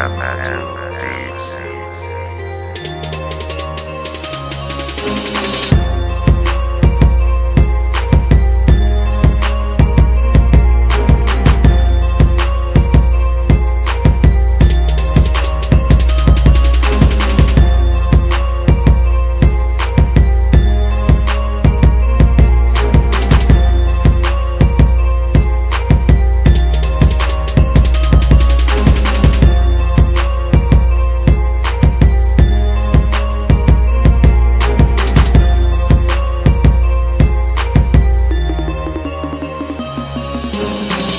M and DC. you.